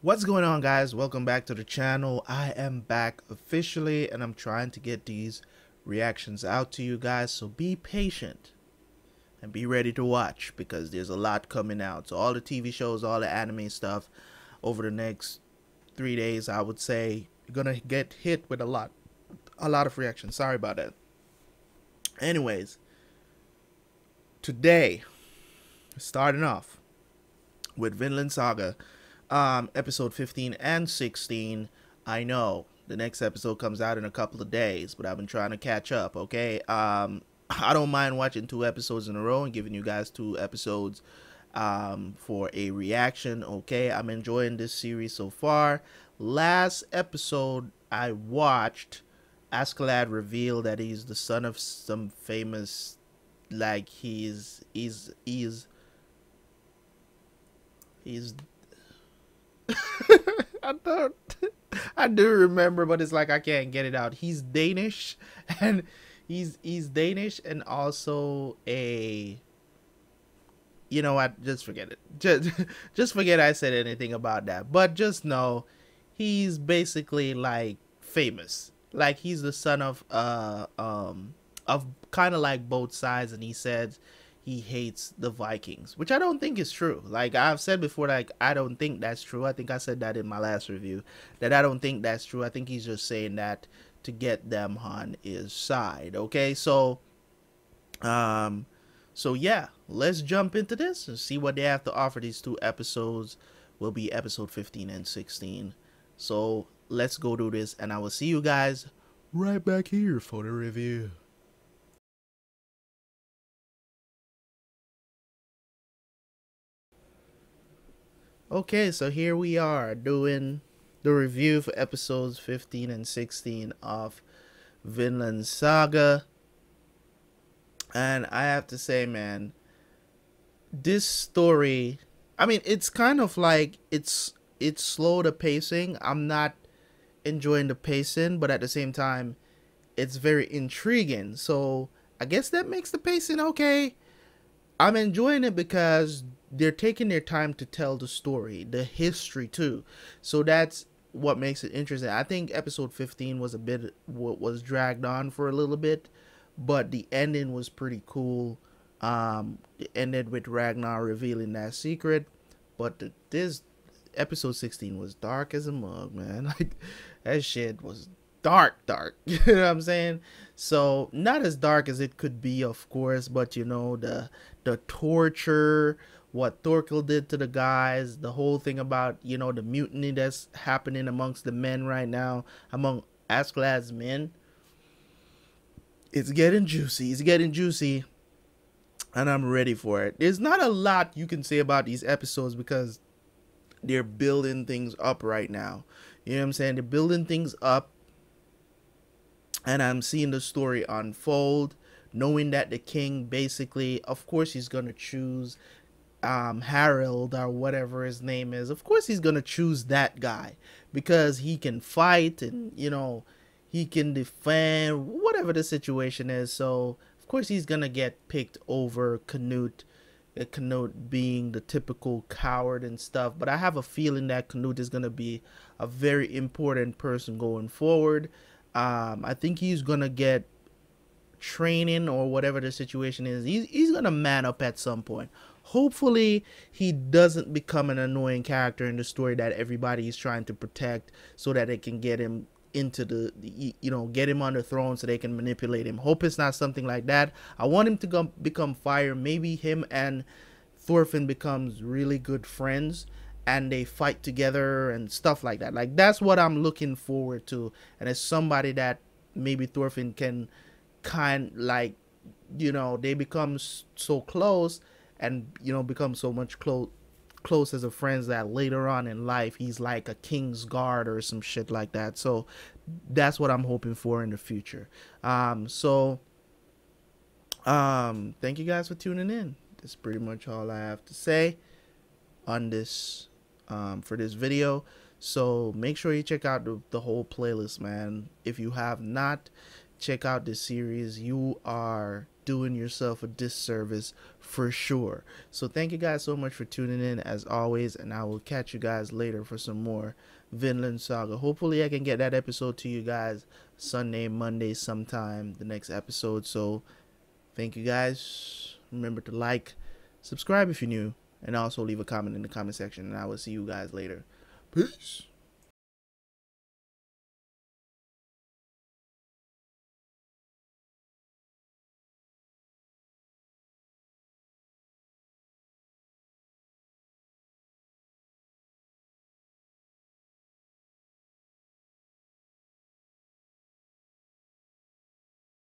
What's going on guys? Welcome back to the channel. I am back officially and I'm trying to get these reactions out to you guys. So be patient and be ready to watch because there's a lot coming out. So all the TV shows, all the anime stuff over the next three days, I would say you're gonna get hit with a lot, a lot of reactions. Sorry about that. Anyways, today, starting off with Vinland Saga, um, episode 15 and 16. I know the next episode comes out in a couple of days, but I've been trying to catch up. Okay, um, I don't mind watching two episodes in a row and giving you guys two episodes um, for a reaction. Okay, I'm enjoying this series so far. Last episode I watched, Askeladd revealed that he's the son of some famous, like he's he's he's he's. I don't. I do remember, but it's like I can't get it out. He's Danish, and he's he's Danish and also a you know what just forget it just just forget I said anything about that but just know he's basically like famous like he's the son of uh um of kind of like both sides and he said he hates the Vikings which I don't think is true like I've said before like I don't think that's true I think I said that in my last review that I don't think that's true I think he's just saying that to get them on his side. Okay, so um so yeah, let's jump into this and see what they have to offer. These two episodes will be episode 15 and 16. So let's go do this and I will see you guys right back here for the review. Okay, so here we are doing the review for episodes 15 and 16 of Vinland Saga. And I have to say, man, this story, I mean, it's kind of like it's it's slow the pacing. I'm not enjoying the pacing, but at the same time, it's very intriguing. So I guess that makes the pacing okay. I'm enjoying it because they're taking their time to tell the story, the history too. So that's what makes it interesting. I think episode 15 was a bit what was dragged on for a little bit, but the ending was pretty cool. Um, it ended with Ragnar revealing that secret, but the, this episode 16 was dark as a mug, man. Like that shit was dark, dark. you know what I'm saying? So not as dark as it could be, of course, but you know the the torture what Thorkel did to the guys, the whole thing about, you know, the mutiny that's happening amongst the men right now, among Askeladd's men. It's getting juicy. It's getting juicy. And I'm ready for it. There's not a lot you can say about these episodes because they're building things up right now. You know what I'm saying? They're building things up. And I'm seeing the story unfold knowing that the king basically of course he's going to choose um, Harold or whatever his name is, of course he's gonna choose that guy because he can fight and you know he can defend whatever the situation is. So of course he's gonna get picked over Canute. Uh, Canute being the typical coward and stuff, but I have a feeling that Canute is gonna be a very important person going forward. Um, I think he's gonna get training or whatever the situation is. He's he's gonna man up at some point hopefully he doesn't become an annoying character in the story that everybody is trying to protect so that they can get him into the you know get him on the throne so they can manipulate him. Hope it's not something like that. I want him to come become fire. Maybe him and thorfinn becomes really good friends and they fight together and stuff like that. Like that's what i'm looking forward to. And as somebody that maybe thorfinn can kind like you know they become so close and you know become so much close close as a friends that later on in life he's like a king's guard or some shit like that. So that's what i'm hoping for in the future. Um so um thank you guys for tuning in. That's pretty much all i have to say on this um for this video. So make sure you check out the, the whole playlist man. If you have not check out this series you are doing yourself a disservice for sure. So thank you guys so much for tuning in as always, and I will catch you guys later for some more Vinland Saga. Hopefully, I can get that episode to you guys Sunday, Monday, sometime the next episode. So thank you guys. Remember to like, subscribe if you're new, and also leave a comment in the comment section. And I will see you guys later. Peace.